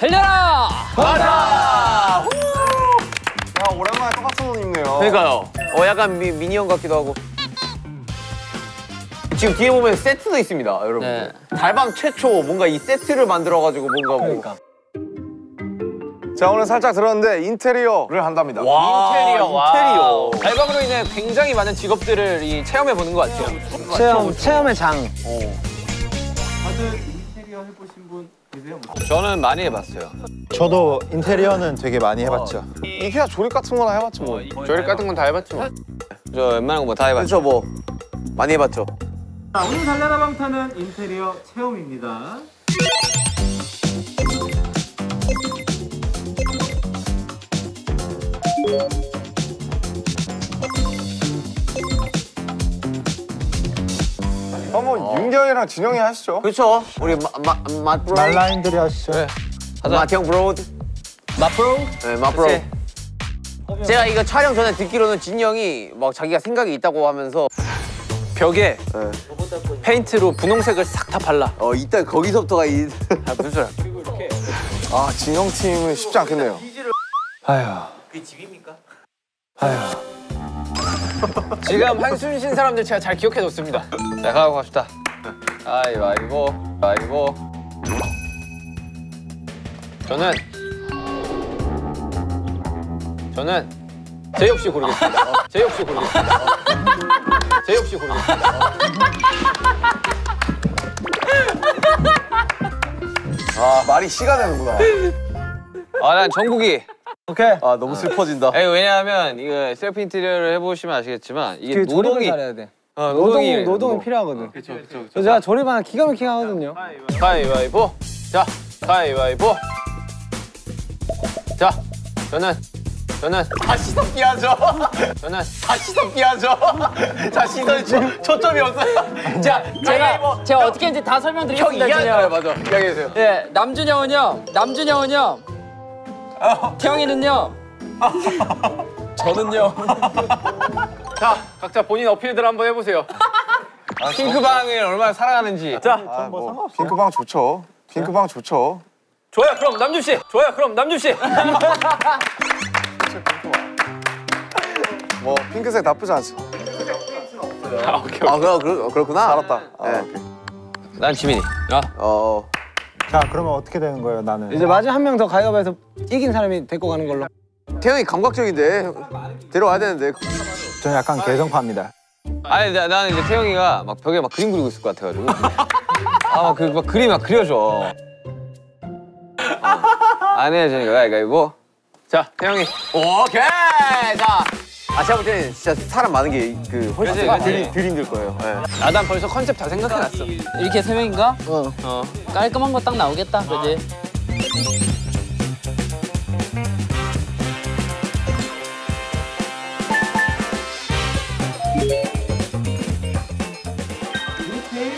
달려라! 야 오랜만에 똑같은 옷 입네요. 그러니까요. 어 약간 미, 미니언 같기도 하고. 지금 뒤에 보면 세트도 있습니다, 여러분. 네. 달방 최초 뭔가 이 세트를 만들어가지고 뭔가 뭐. 자 오늘 살짝 들었는데 인테리어를 한답니다. 와, 인테리어, 와. 인테리어. 달방으로 인해 굉장히 많은 직업들을 이 체험해 보는 것 같아요. 체험, 체험의 장. 저는 많이 해봤어요. 저도 인테리어는 되게 많이 해봤죠. 이케아 조립 같은 거나 해봤지 뭐. 조립 같은 건 다 해봤죠. 저 웬만한 거 뭐 다 해봤죠. 그렇죠, 뭐 많이 해봤죠. 자, 오늘 달려라 방탄은 인테리어 체험입니다. 한번 윤경이랑 진영이 하시죠. 그렇죠. 우리 마마 브로. 말라인들이 하시죠. 마형 브로드. 마프로? 네, 마브로. 제가 이거 촬영 전에 듣기로는 진영이 막 자기가 생각이 있다고 하면서 벽에 페인트로 분홍색을 싹 다 발라. 어 이따 거기서부터가 이 아, 무슨 소리야? 아 진영 팀은 쉽지 않겠네요. 아휴. 지금 한숨 쉰 사람들 제가 잘 기억해뒀습니다. 자, 가고 갑시다. 가위바위보, 가위바위보. 저는 저는 제이홉 씨 고르겠습니다. 어, 제이홉 씨 고르겠습니다. 어. 제이홉 씨 고르겠습니다. 아 말이 씨가 되는구나. 아, 난 정국이. 오케이. 아 너무 슬퍼진다. 에이, 왜냐하면 이거 셀프 인테리어를 해보시면 아시겠지만 이게 노동이 잘해야 돼. 어, 노동이, 노동이 노동이 필요하거든. 그렇죠, 그렇죠. 제가 조립하는 기가 막히게 하거든요. 가위바위보. 자, 가위바위보. 자, 저는 저는 다시 섞기 하죠. 저는 다시 섞기 하죠. 자 시선 초, 초점이 없어요. 자 제가 제가 어떻게 했는지 다형 설명드리겠습니다. 이해하잖아요, 준영. 맞아. 이야기해주세요. 예, 남준영은요. 남준영은요. 태영이는요. 저는요. 자 각자 본인 어필들 한번 해보세요. 핑크방을 얼마나 사랑하는지. 자, 아, 뭐 핑크방 좋죠. 핑크방 좋죠. 좋아요. 그럼 남준 씨. 좋아요. 그럼 남준 씨. 핑크색 나쁘지 않죠. 아 그럼 그렇, 그렇구나. 알았다. 아, 네. 오케이. 난 지민이. 아, 어 자, 그러면 어떻게 되는 거예요, 나는? 이제 마지막 한 명 더 가위바위보해서 이긴 사람이 데리고 가는 걸로. 태영이 감각적인데 데려와야 되는데. 저는 약간 개성파입니다. 아니 나, 나는 이제 태영이가 막 벽에 막 그림 그리고 있을 것 같아가지고. 아막그 그림 막 그려줘. 어. 안 해야지니까 가위바위보. 자, 태영이. 오케이. 자. 아 제가 볼 때는 진짜 사람 많은 게 그 훨씬 그치, 덜, 그치. 덜 힘들 거예요. 네. 아, 난 벌써 컨셉 다 생각해놨어. 이렇게 세 명인가? 어. 어. 깔끔한 거 딱 나오겠다. 그지? 우리팀,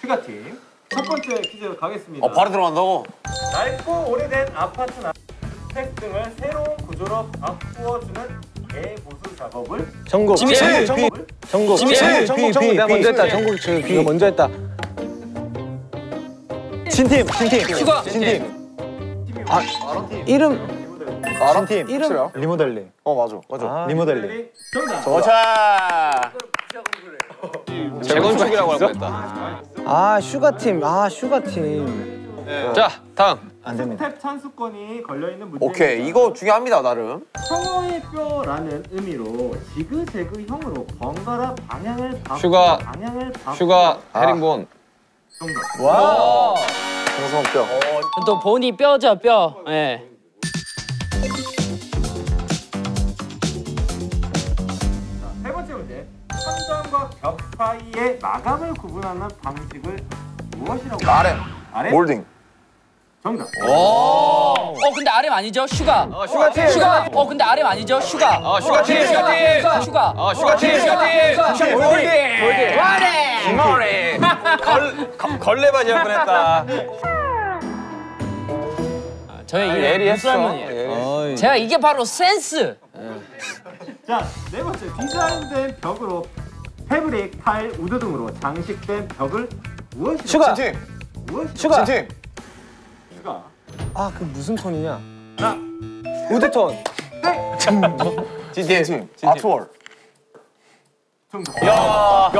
슈가팀. 첫 번째 퀴즈 가겠습니다. 어 바로 들어간다고? 낡고 오래된 아파트 나 주택 등을 새로운 구조로 바꾸어주는 대보수 작업을 전국. 씨. 전국. 전국. 지민 씨. 전국, 전국, 전국. 내가 비. 먼저 했다. 전국, 저, 비. 먼저 했다. 신팀, 신팀. 휴가. 신팀. 아, 이름. 알아? 신팀. 이름. 리모델링. 어 맞아. 맞아. 아, 리모델링. 정답. 오차. 재건축이라고 알고 있다. 아, 슈가 팀. 아, 슈가 팀. 자, 다음. 안 됩니다. 스텝 찬스권이 걸려있는 문제입니다. 오케이 이거 중요합니다 나름. 청어의 뼈라는 의미로 지그재그형으로 번갈아 방향을 바꾸고 슈가. 방향을 바꾸고 슈가 아. 헤링본. 정답. 와. 청어 뼈. 또 bone이 뼈죠, 뼈. 예. 자, 세 번째 문제. 천장과 벽 사이의 마감을 구분하는 방식을 무엇이라고? RM. 아래? 몰딩. 정답. 어, 근데 RM 아니죠? 슈가. 어, 슈가 팀. 슈가. 어, 근데 RM 아니죠? 슈가. 어, 슈가 팀. 슈가 팀. 슈가. 어, 슈가 팀. 슈가팀. 슈가. 골디. 와래. 머리. 걸 거- 걸레 바지 할 뻔했다. 저의 이 예리 했어. 눈썰문이에요. 어이. 제가 이게 바로 센스. 자, 네 번째 디자인된 벽으로 fabric, 타일, wood 등으로 장식된 벽을 무엇이라고? 슈가. 무엇이라고? 슈가. 진팀. 아, 그 무슨 톤이냐? 하나, wood tone. 진팀. art wall. 정답. 야,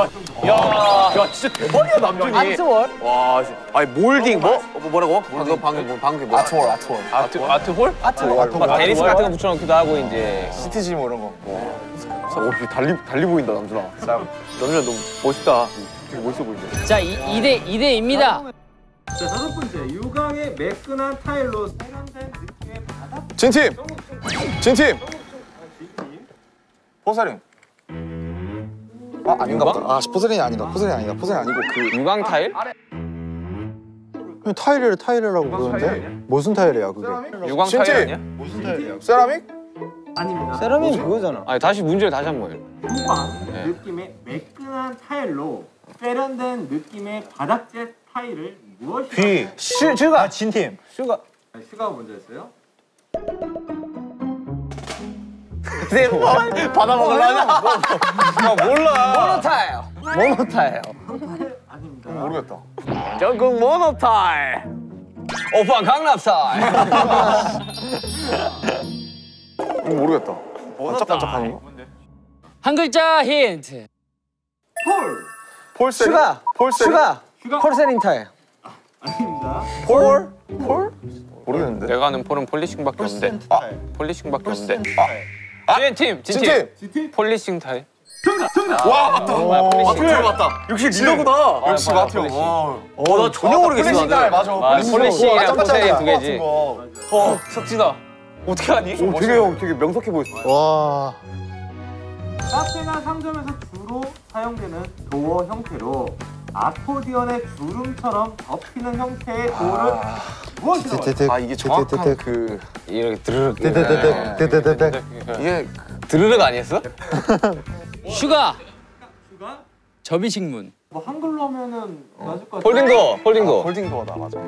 진짜 대박이야 남준이. 안스월. 와, 씨. 아니 몰딩 뭐? 어, 뭐라고? 방금 방금 뭐 방금 뭐? 아트월. 아트월. 아트 아트홀? 아트월. 막 데니스 같은 거 붙여놓기도 하고 이제. 시티지 뭐 이런 거. 오, 달리 달리 보인다 남준아. 남준아 너무 멋있다. 되게 멋있어 보인다. 자, 이, 2대 2대입니다. 매끈한 타일로 세련된 느낌의 바닥 진팀. 진팀. 아. porcelain. 아 아닌가 보다. 아 porcelain이 아니다. porcelain 아니다. porcelain 아니고 그 유광 타일? 타일이래 타일이라고 그러는데 무슨 타일이야 그게? 유광 진짜? 타일 아니야? 세라믹? 아닙니다. 세라믹 그거잖아. 아니 다시 문제를 다시 한 거예요. 유광 네. 느낌의 매끈한 타일로 세련된 느낌의 바닥재 타일을 무엇이라고? 슈 슈가. 아, 진팀. 슈가. 아니, 슈가가 먼저였어요. 받아 먹으려냐? 아 몰라. 모노타일. 모노타일. 아닙니다. 모르겠다. 정국 mono타일. 오빠 강남 스타일. 이거 모르겠다. 반짝반짝하는 거. 한 글자 힌트. 폴 porcelain? 슈가. porcelain? 슈가. porcelain 타일. 아닙니다. 폴? 폴? 모르겠는데. 내가 아는 폴은 polishing밖에 없는데. 아. polishing밖에 없는데. 아. 진팀 진팀. polishing 타일. 정답 정답. 와 맞다. polishing. 맞다. 역시 리더구나. 역시 아, 마티오. polishing. 어, 나 전혀 모르겠어, polishing. 딸 맞아. 맞아, polishing이랑 porcelain 두 개지. 거. 어 석진아. 어떻게 하니? 오, 되게 형 되게 명석해 보였어. 와. 카페나 상점에서 주로 사용되는 도어 형태로 아코디언의 주름처럼 접히는 형태의 도어를 무엇이라고 할까요? 아 이게 정확한 그 이렇게 드르륵. 데데데데. 이게 드르륵 아니었어? 슈가. 슈가? 접이식문. 뭐 한글로 하면은 맞을 것 같아요. 폴딩도 폴딩도. 홀딩도어다 맞아.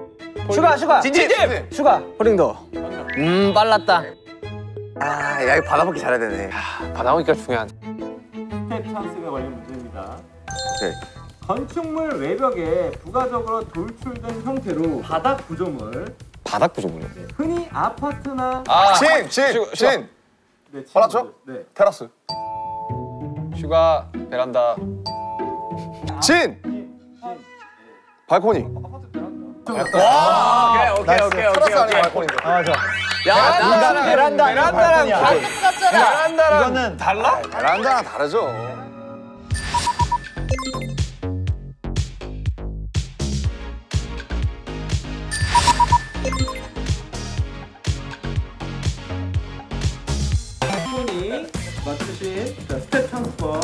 슈가 슈가. 진팀. 슈가. folding door. 음, 빨랐다. 아, 야 이거 받아먹기 잘해야 되네. 받아오니까 중요한. 스텝 찬스가 걸린 문제입니다. 오케이. 건축물 외벽에 부가적으로 돌출된 형태로 바닥 구조물 바닥 구조물이요. 네, 흔히 아파트나 아 진, 진, 슈- 네, 진. 친구들. 빨랐죠? 네. 테라스. 슈가 베란다. 진. 발코니. 오케이, 오케이, 오케이, 오케이, 테라스 오케이. 발코니인데. 아 맞아. 야, 나 베란다. 베란다랑 베란다랑 이거는 달라? 베란다랑 다르죠.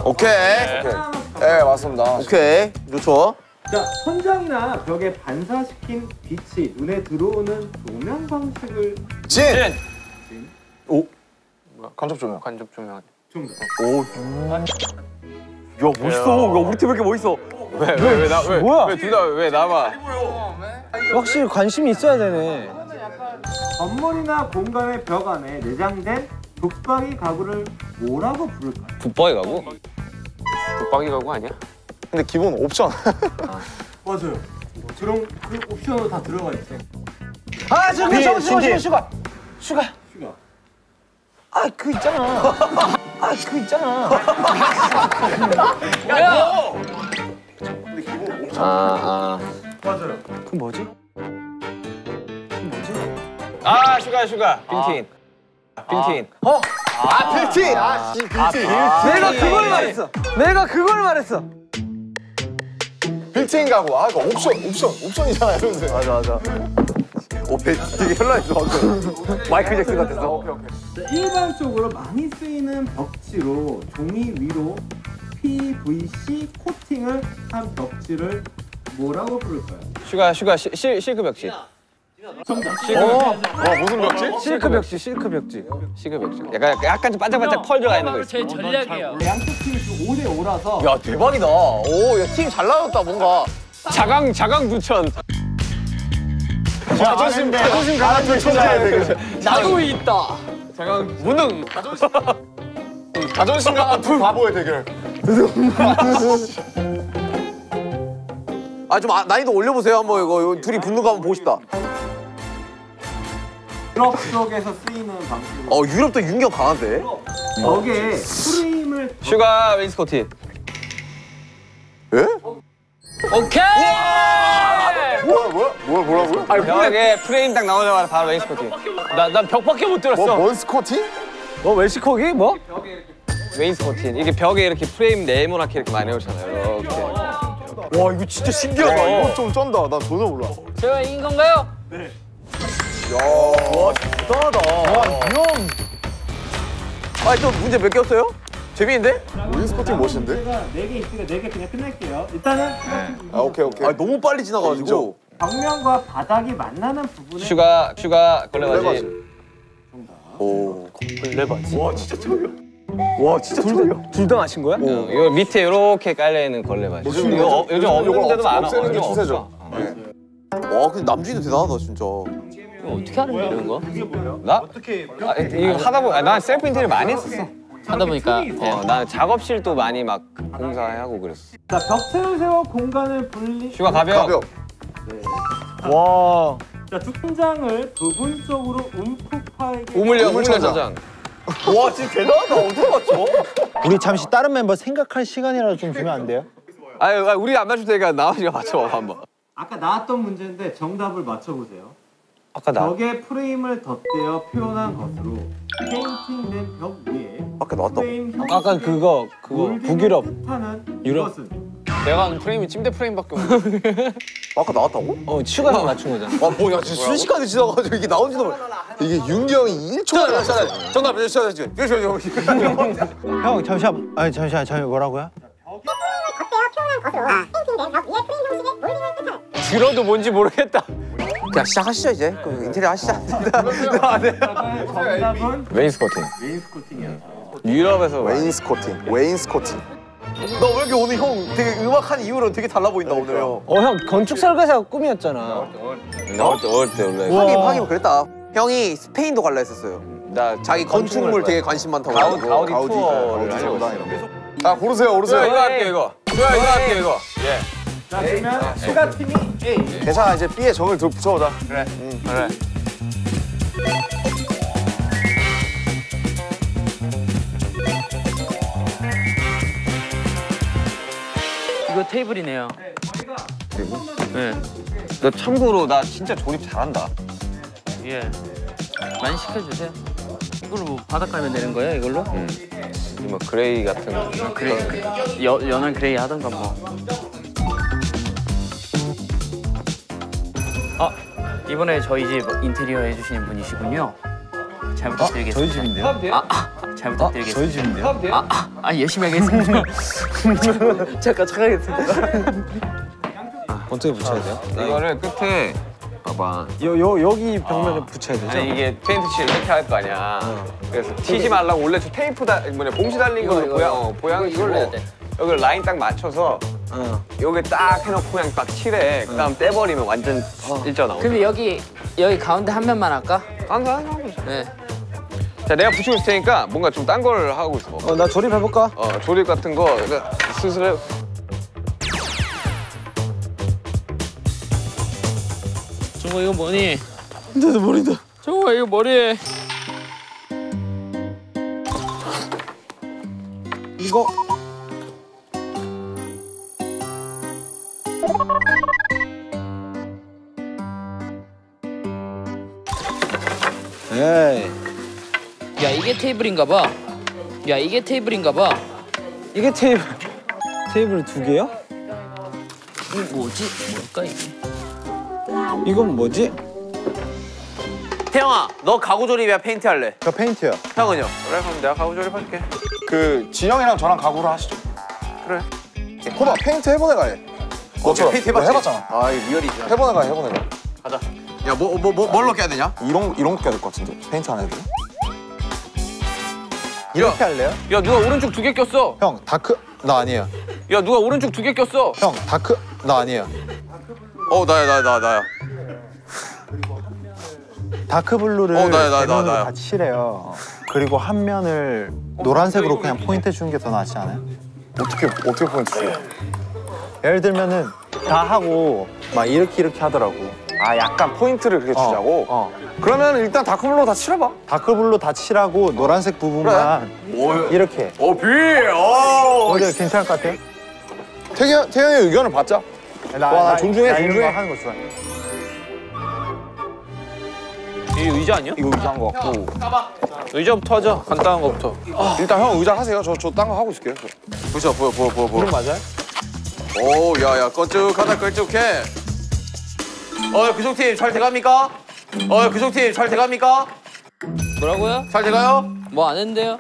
오케이. 하나 네 맞습니다. 오케이, 좋죠. 자, 천장이나 벽에 반사시킨 빛이 눈에 들어오는 조명 방식을 진. 진. 간접 조명. 간접 조명. 정답. 야, 멋있어. 야, 우리 팀 왜 이렇게 멋있어? 왜 왜 왜 나 왜 뭐야? 왜 둘다왜 나만? 확실히 관심이 있어야 되네. 건물이나 공간의 벽 안에 내장된 붙박이 가구를 뭐라고 부를까요? 붙박이 가구? 붙박이 가구 아니야? 근데 기본 옵션. 맞아요. 저런 그 옵션으로 다 들어가 있어. 아 슈가 슈가 슈가 슈가. 슈가. 슈가. 아 그 있잖아. 아 그 있잖아. 아, 아. 맞아요. 그 뭐지? 아 슈가 슈가 built-in. built-in. 아 빌틴. 아 씨, 빌틴. 내가 그걸 말했어. 내가 그걸 말했어. 빌트인 가구. 아 이거 옵션, 옵션, 옵션이잖아요. 이러면서. 맞아 맞아. 오, 배 되게 현란했어, 방금. 마이클 잭슨 같았어. 자, 일반적으로 많이 쓰이는 벽지로 종이 위로 PVC 코팅을 한 벽지를 뭐라고 부를까요? 슈가 슈가 시, 실 실크 벽지. 와 무슨 벽지? 실크 벽지, 실크 벽지. 실크 벽지. 약간 약간 좀 반짝반짝 펄 들어가 있는 거 있어. 제 전략이에요. 양쪽 팀이 지금 5대 5라서 야 대박이다. 오, 야 팀 잘 나눴다 뭔가. 자강 자강두천. 자존심 자존심 강한 천재의 대. 나도 있다. 무능. 자존심 강한 두 바보의 대결. 아 좀 난이도 올려보세요 한번 이거, 이거 둘이 붙는 거 한번 보고 싶다. 유럽 쪽에서 쓰이는 방식으로 어 유럽도 윤기 형 강한데. 벽에 프레임을 슈가 wainscoting. 오케이. 뭐야 뭐야 뭐야 뭐라고요? 아니 벽에 프레임 딱 나오자마자 바로 wainscoting. 나 난 벽밖에 못 들었어. 뭐 먼스코팅? 뭐 웰시코기? 뭐? 웨인스코티. 이게 벽에 이렇게 프레임 네모나게 이렇게 많이 오잖아요. 이렇게. 와 이거 진짜 신기하다. 이거 좀 쩐다. 나 전혀 몰라. 제가 이긴 건가요? 아니 저 문제 몇 개 없어요? 재미있는데? 윈스코팅 멋인데? 4개 있으니까 4개 그냥 끝낼게요. 일단은 아 오케이 오케이. 아 너무 빨리 지나가가지고. 벽면과 바닥이 만나는 부분에 슈가 슈가 걸레받이. 걸레받이. 오. 둘 다 맞힌 거야? 어, 이거 밑에 이렇게 깔려 있는 걸레받이. 요즘 이거 어, 요즘 없는 데도 많아. 없애는 게 추세죠. 네. 와 근데 남준이도 대단하다 진짜. 이거 어떻게 하는 거야 이런 거? 나? 아, 이거 하다 보니 난 셀프 인테리어 많이 했었어. 하다 보니까 어, 난 작업실도 많이 막 공사하고 그랬어. 자, 벽체를 세워 공간을 분리 슈가 가벽. 가벽. 와. 자, 중장을 부분적으로 움푹 파이게 우물려 우물 우물려 천장. 저장. 와 진짜 대단하다 어떻게 맞춰? 우리 잠시 다른 멤버 생각할 시간이라도 좀 주면 안 돼요? 아유, 아유, 우리 안 맞출 테니까 나머지가 맞춰 한번. 아까 나왔던 문제인데 정답을 맞춰보세요. 아까 나. 벽에 프레임을 덧대어 표현한 것으로 페인팅된 벽 위에 아까 형 아까 그거 그거 북유럽 유럽. 내가 아는 프레임이 찜대 프레임밖에 없는. 아까 나왔다고? 어 슈가가 맞춘 거잖아. 와 뭐야 진짜 순식간에 지나가지고 이게 나온지도 몰라. 이게 윤경이 1초 정답 정답 정답 정답 정답. 형 잠시만. 아니 잠시만 잠시 뭐라고요? 들어도 뭔지 모르겠다. 그냥 시작하시죠 이제. 그 인테리어 하시죠. 정답은 웨인스코팅. 웨인스코팅이었어요. 유럽에서 wainscoting. wainscoting. 너 왜 이렇게 오늘 형 되게 음악한 이후로 되게 달라 보인다 오늘 형. 어 형 건축 설계사가 꿈이었잖아. 어릴 때 어릴 때 원래. 하긴 하긴 그랬다. 형이 스페인도 갈라 했었어요. 나 자기 건축물 되게 관심 많다고. 가우디. 가우디 가우디. 투어를 가우디 하려고. 자 고르세요 고르세요. 이거 할게 이거. 이거 이거 할게 이거. 예. 자, 그러면 슈가 팀이 A. 괜찮아 이제 B에 정을 들 붙여보자. 그래. 이거 테이블이네요. 너 참고로 나 진짜 조립 잘한다. 예. 많이 시켜주세요. 이걸로 뭐 바닥 깔면 되는 거예요? 이걸로? 뭐 gray 같은 거. gray, 그, 여, 연한 gray 하던가 뭐. 아 이번에 저희 집 인테리어 해주시는 분이시군요. 잘 부탁드리겠습니다. 저희 집인데요? 아, 아, 아, 잘 부탁드리겠습니다. 저희 집인데요? 아, 아, 아 열심히 하겠습니다. 잠깐 잠깐겠습니다. 어떻게 붙여야 돼요? 이거를 끝에 봐봐. 요요 여기 벽면에 붙여야 되죠? 아니 이게 페인트 칠 이렇게 할 거 아니야. 그래서 튀지 말라고 원래 저 테이프 다 뭐냐 봉지 달린 이거, 보양. 어, 보양을 이걸로 해야 돼. 여기 라인 딱 맞춰서 어. 여기 딱 해놓고 그냥 딱 칠해. 그 다음 떼버리면 완전 일자 나오고. 근데 여기 여기 가운데 한 면만 할까? 항상 하고 있어. 네. 자 내가 붙이고 있을 테니까 뭔가 좀 딴 걸 하고 있어. 어, 나 조립해 볼까? 어 조립 같은 거 슬슬 해. 정우 이거 뭐니? 나도 머리다. 정우 이거 머리에. 이거 에이 야 이게 테이블인가 봐. 야 이게 테이블인가 봐. 이게 테이블 테이블 두 개요? 이거 뭐지? 뭘까 이게? 이건 뭐지? 태형아, 너 가구 조립이야 페인트 할래? 저 페인트요. 형은요? 그래 그럼 내가 가구 조립 할게. 그 진 형이랑 저랑 가구를 하시죠. 그래. 코바 페인트 해본 애가 해. 너처럼. 페인트 너 해봤지? 해봤잖아. 아 이거 real이지. 해본 애가 해, 해본 애가. 가자. 야 뭐 뭐 뭐 뭘로 껴야 되냐? 이런 이런 거 껴야 될 것 같은데 페인트 안 해도 이렇게 할래요? 야 누가 오른쪽 두 개 꼈어? 형 dark 나 아니에요 야 누가 오른쪽 두 개 꼈어? 형 dark 나 아니에요 어 나야 나나 나야. dark blue를 어, 나야, 나야, 네 면으로 나야. 같이 칠해요. 그리고 한 면을 노란색으로 그냥 포인트 주는 게 더 낫지 않아요? 어떻게 어떻게 포인트 줘요? 예를 들면은 다 하고 막 이렇게 이렇게 하더라고. 아 약간 포인트를 그렇게 주자고? 어. 그러면 일단 dark blue 다 칠해봐 dark blue 다 칠하고 노란색 부분만 이렇게. 어 비. 어. 어때 괜찮을 것 같아요? 태형, 태형의 의견을 받자 나, 와, 나 존중해, 나 이런 존중해. 거 하는 거 좋아해. 이 의자 아니야? 이거 의자인 것 같고 의자부터 하자. 간단한 거부터. 일단 형 의자 하세요 저 저 딴 거 하고 있을게요 보자 보여 보여 보여 보여. 맞아요? 오 야야 걸쭉하다 걸쭉해. 어 그쪽 팀 잘 돼갑니까? 어 그쪽 팀 잘 돼갑니까? 뭐라고요? 잘 돼가요? 뭐 안 했는데요?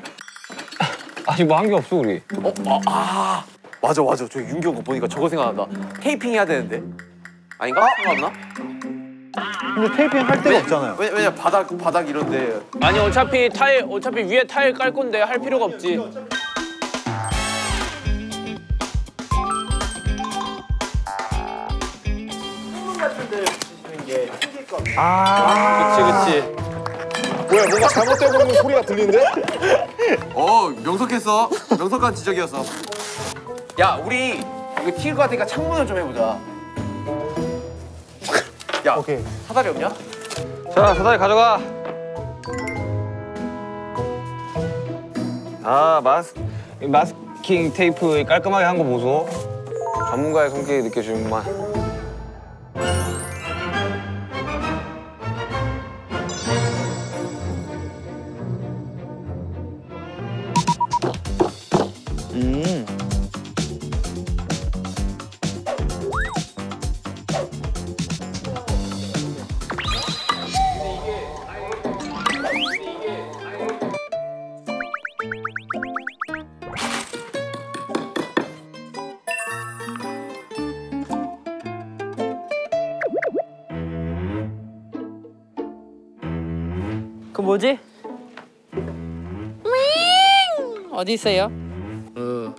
아직 뭐 한 게 없어 우리. 어, 어, 아 맞아 맞아 저 윤기 형 거 보니까 저거 생각난다 테이핑 해야 되는데 아닌가? 상관없나? 근데 테이핑 할 데가 없잖아요. 왜냐 왜냐 바닥 바닥 이런데 아니 어차피 타일 어차피 위에 타일 깔 건데 할 필요가 없지. 아, 그치 그치. 뭐야 뭔가 잘못되고 있는 소리가 들리는데? 어 명석했어 명석한 지적이었어 야 우리 이거 튀길 것 같으니까 창문을 좀 해보자 야 오케이. 사다리 없냐? 자 사다리 가져가. 아 마스 마스킹 테이프 깔끔하게 한 거 보소. 전문가의 손길이 느껴지는구만. 그 뭐지? 어디 있어요? 어.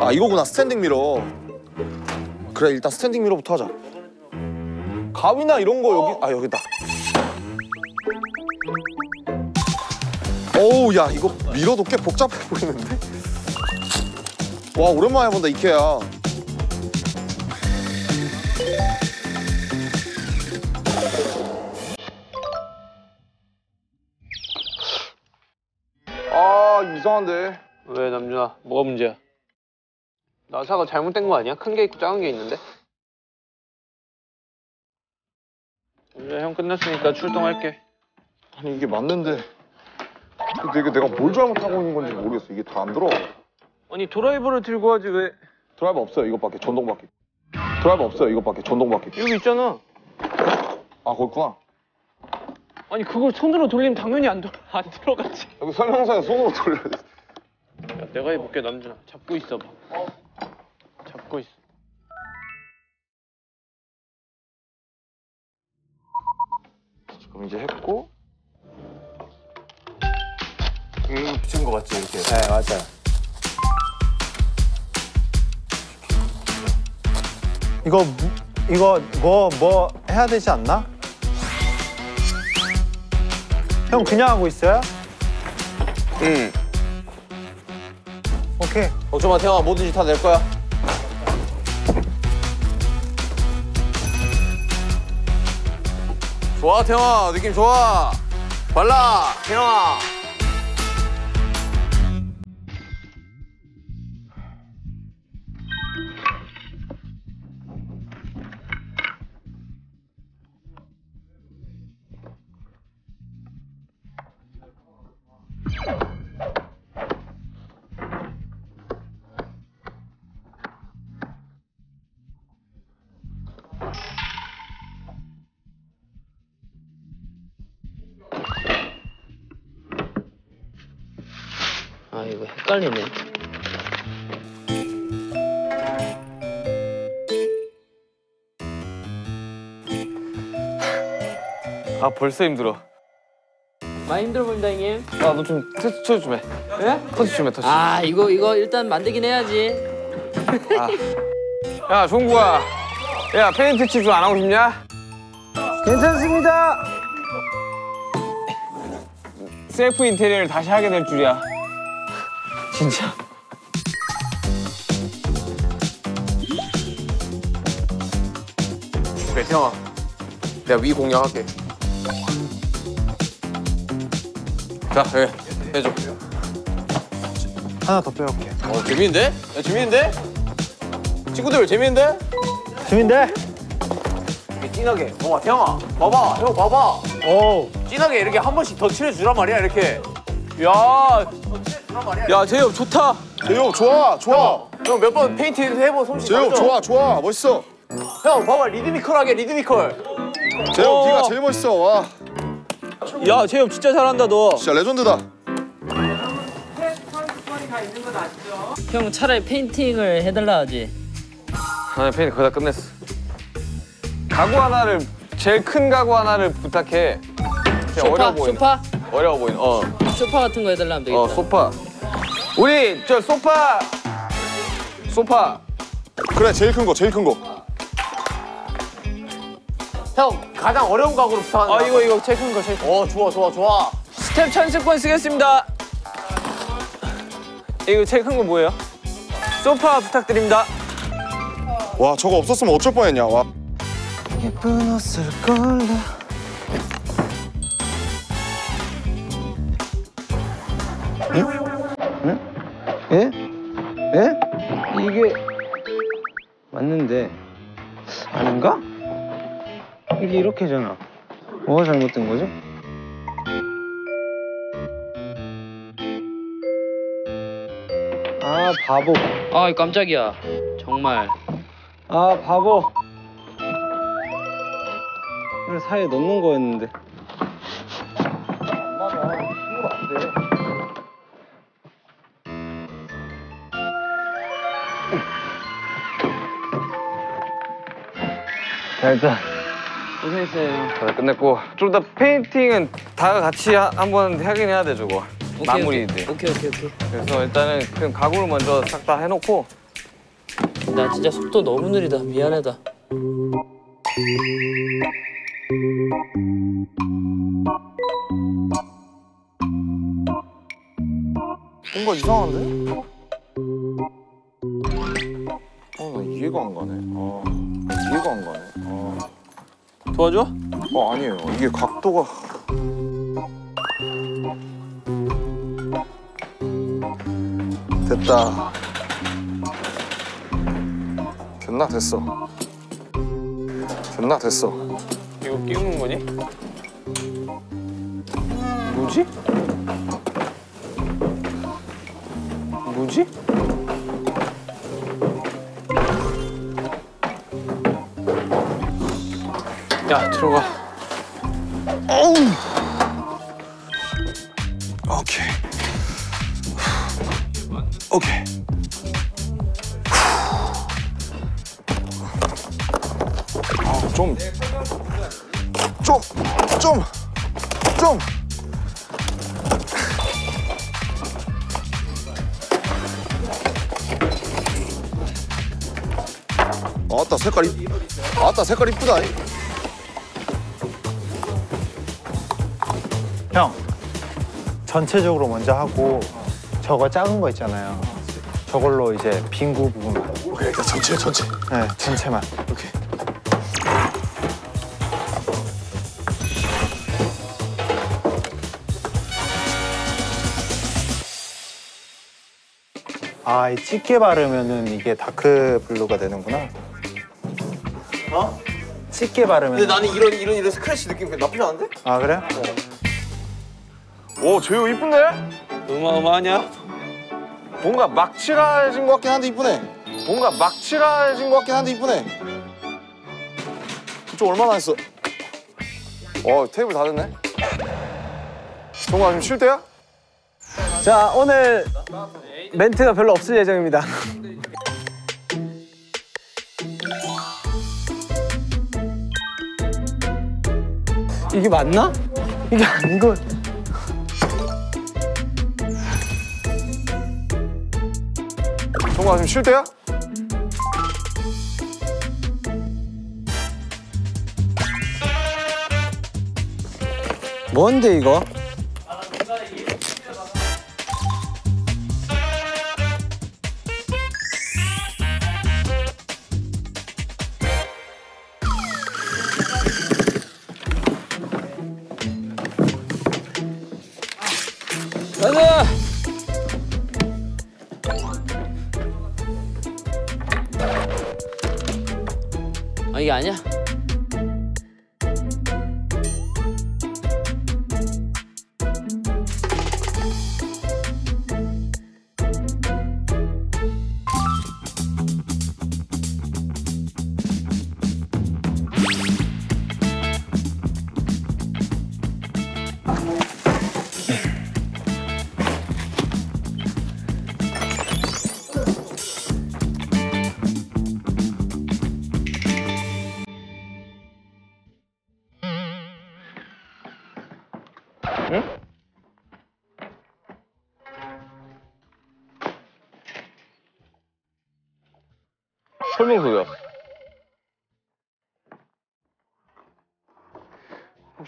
아 이거구나 standing mirror 그래 일단 standing mirror부터 하자 가위나 이런 거 여기 아 여기다 어우 야 이거 mirror도 꽤 복잡해 보이는데 와 오랜만에 본다 이케아 아 이상한데 왜 남준아 뭐가 문제야? 나사가 잘못된 거 아니야? 큰 게 있고 작은 게 있는데. 이제 형 끝났으니까 출동할게. 아니 이게 맞는데 근데 이게 내가 뭘 잘못하고 있는 건지 모르겠어 이게 다 안 들어 아니 드라이버를 들고 하지 왜? 드라이버 없어요 이것밖에 전동바퀴 드라이버 없어요 이것밖에 전동바퀴 여기 있잖아. 아 거기 있구나 아니 그걸 손으로 돌리면 당연히 안, 돌, 안 들어가지. 여기 설명서에 손으로 돌려야 돼 야, 내가 해볼게 남준아. 잡고 있어봐. 잡고 있어. 그럼 이제 했고 음 붙이는 거 맞지 이렇게 네 맞아요. 이거 무- 이거 뭐뭐 해야 되지 않나? 형 그냥 하고 있어요? 응 오케이. 걱정 마 태영아 뭐든지 다 낼 거야 좋아 태영아 느낌 좋아 발라 태영아 헷갈리네. 아 벌써 힘들어. 많이 힘들어 보인다 형님. 야너 좀 터치 터치 좀 해. 예? 터치 좀 해 터치. 아 이거 이거 일단 만들긴 해야지. 야 종구야. 야 페인트 칠줄 안 하고 싶냐? 괜찮습니다. 셀프 인테리어를 다시 하게 될 줄이야. 진짜. 그래 태영아 내가 위 공략할게 자 여기 해줘 하나 더 빼올게. 어 재밌는데? 야 재밌는데? 친구들 재밌는데? 이렇게 진하게 봐봐 태영아 봐봐 형 봐봐 오. 진하게 이렇게 한 번씩 더 칠해주란 말이야 이렇게 야 야야 제이홉 좋다. 제이홉 좋아 좋아. 형 몇 번 페인트 해본 솜씨 제이홉 맞죠? 좋아 좋아 멋있어. 형 봐봐 리드미컬하게 리드미컬 제이홉 네가 제일 멋있어 와. 야 제이홉 진짜 잘한다 너. 진짜 레전드다. 형 차라리 페인팅을 해달라 하지. 아니 페인트 거의 다 끝냈어. 가구 하나를 제일 큰 가구 하나를 부탁해. 소파, 어려워 보이는. 소파, 어려워 보이는. 어. 소파 같은 거 해달라 하면 되겠다. 어 소파. 우리 저 소파. 소파. 그래 제일 큰 거 제일 큰 거. 형 가장 어려운 가구로 부탁하는 아. 이거 이거 제일 큰 거 제일 큰 거. 어 좋아 좋아 좋아 스태프 찬스권 쓰겠습니다. 이거 제일 큰 거 뭐예요? 소파 부탁드립니다. 와 저거 없었으면 어쩔 뻔했냐 와. 예쁜 옷을 골라. 예? 예? 이게 맞는데 아닌가? 이게 이렇게잖아. 뭐가 잘못된 거지? 아 바보. 아 깜짝이야. 정말. 아 바보. 이걸 사이에 넣는 거였는데. 자 일단 고생했어요. 다 끝냈고 좀 더 페인팅은 다 같이 하- 한번 하긴 해야 돼 저거. 오케이, 마무리인데. 오케이 오케이 오케이. 그래서 일단은 그냥 가구를 먼저 싹 다 해놓고 나 진짜 속도 너무 느리다. 미안하다. 뭔가 이상한데? 어, 나 이해가 안 가네. 아, 이해가 안 가네. 아, 도와줘? 어, 아니에요. 이게 각도가. 됐다. 됐나? 됐어. 됐나? 됐어. 이거 끼우는 거니? 뭐지? 뭐지? 야 들어가. 오케이. 오케이. 아, 좀. 좀. 좀. 좀. 아따 색깔 이 아따 색깔 이쁘다. 전체적으로 먼저 하고 저거 작은 거 있잖아요. 저걸로 이제 빈구 부분만. 오케이 일단 전체 전체. 네, 전체만. 오케이. 아, 이 짙게 바르면은 이게 dark blue가 되는구나. 어? 짙게 바르면. 근데 나는 이런 이런 이런 스크래치 느낌 나쁘지 않은데? 아 그래? 오 제요 이쁜데? 어마어마하냐? 뭔가 막 칠해진 것 같긴 한데 이쁘네. 뭔가 막 칠해진 것 같긴 한데 이쁘네. 이쪽 얼마나 했어? 어 테이블 다 됐네. 정아 지금 쉴 때야? 자 오늘 멘트가 별로 없을 예정입니다. 이게 맞나? 이게 아니고. 정말 지금 쉴 때야? 뭔데 이거?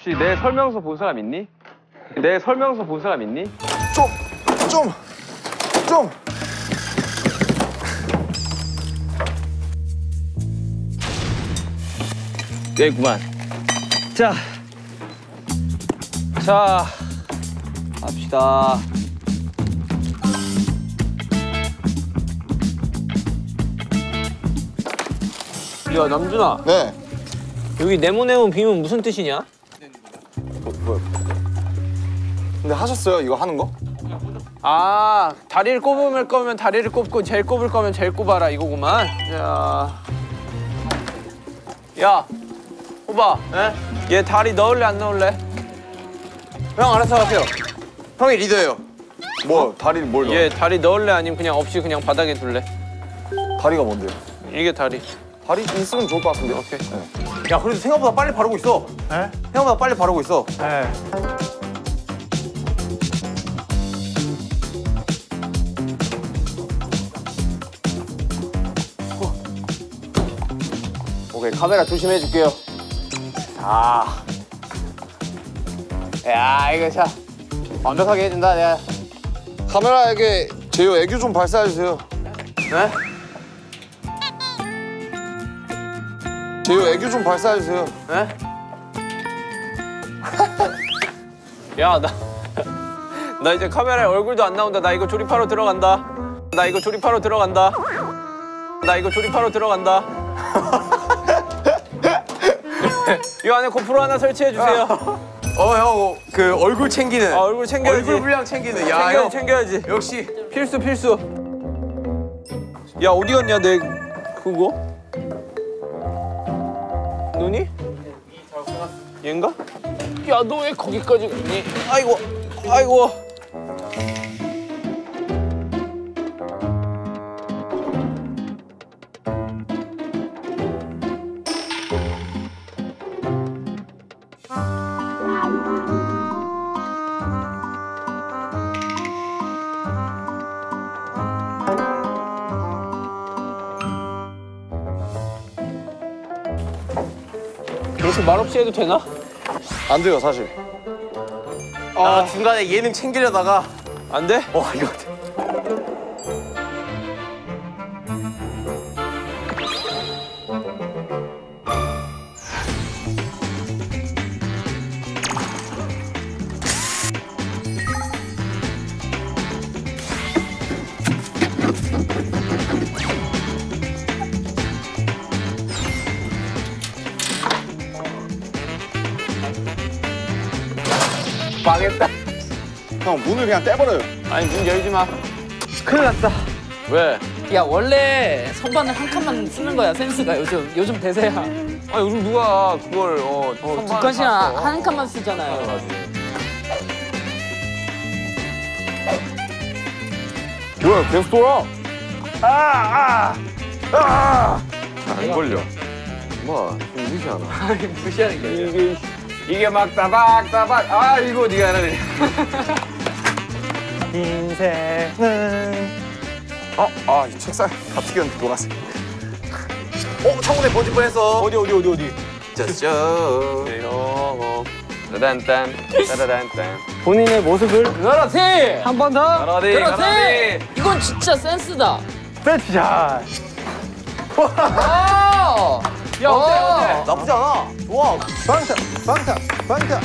혹시 내 설명서 본 사람 있니? 내 설명서 본 사람 있니? 좀, 좀, 좀. 여기구만. 자, 자, 갑시다. 야 남준아, 네. 여기 네모네모 비면 무슨 뜻이냐? 근데 하셨어요? 이거 하는 거? 아, 다리를 꼽을 거면 다리를 꼽고 제일 꼽을 거면 제일 꼽아라 이거구만. 자, 야, 호바, 얘 다리 넣을래 안 넣을래? 형 알아서 하세요. 형이 리더예요. 뭐 다리를 뭘 넣어? 얘 다리 넣을래 아니면 그냥 없이 그냥 바닥에 둘래? 다리가 뭔데요? 이게 다리. 다리 있으면 좋을 것 같은데. 오케이. 야 그래도 생각보다 빨리 바르고 있어. 네? 생각보다 빨리 바르고 있어. 네. 오케이 카메라 조심해 줄게요. 아. 야 이거 자 완벽하게 해준다 내가. 카메라에게 제요 애교 좀 발사해 주세요. 네? 제요 애교 좀 발사해 주세요. 네? 야, 나, 나 이제 카메라에 얼굴도 안 나온다. 나 이거 조립하러 들어간다. 나 이거 조립하러 들어간다. 나 이거 조립하러 들어간다. 이 안에 고프로 하나 설치해 주세요. 어 형 그 얼굴 챙기는. 아, 얼굴 챙겨야지. 얼굴 분량 챙기는. 야 챙겨야지, 형. 챙겨야지. 역시. 필수, 필수. 야, 어디 갔냐, 내 그거? 얘인가? 야, 너 왜 거기까지 갔니? 아이고, 아이고. 그렇게 말없이 해도 되나? 안 돼요 사실. 아 중간에 예능 챙기려다가. 안 돼? 와 이거. 형 문을 그냥 떼버려요. 아니, 문 열지 마. 큰일 났다. 왜? 야 원래 선반을 한 칸만 쓰는 거야 센스가 요즘 요즘 대세야. 아 요즘 누가 그걸 어, 어, 두 칸씩. 한 칸만 쓰잖아요. 뭐야 계속 돌아 안 걸려 뭐좀 무시하나 무시하는 게 아니라. 이게 이게 막 따박 따박 아 이거 네가 하라네 인생은 어 아 이 책상 다 튀겼는데 노란색 어 창문에 번질 뻔했어. 어디 어디 어디 어디 짜짜. 따단딴 따다단딴 본인의 모습을 그렇지. 한 번더 가라디 그렇지. 이건 진짜 센스다. 배트샷 아! 야 어때 어때? 나쁘지 않아. 좋아. 방타 방타 방타